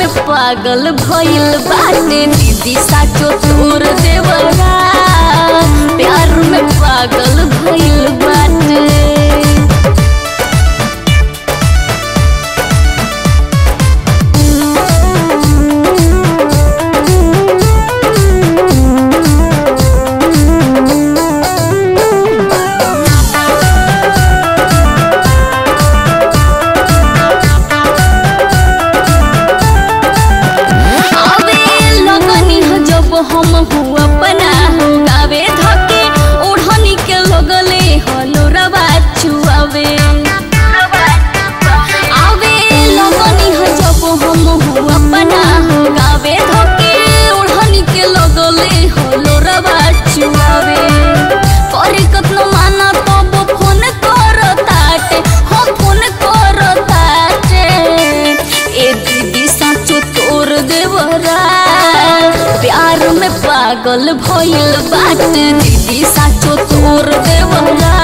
में पागल भैल बाटे। दीदी साचो तोर देवरा प्यार में पागल भइल बाटे दीदी साचो तोर देवरा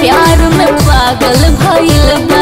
प्यार में पागल भइल बाटे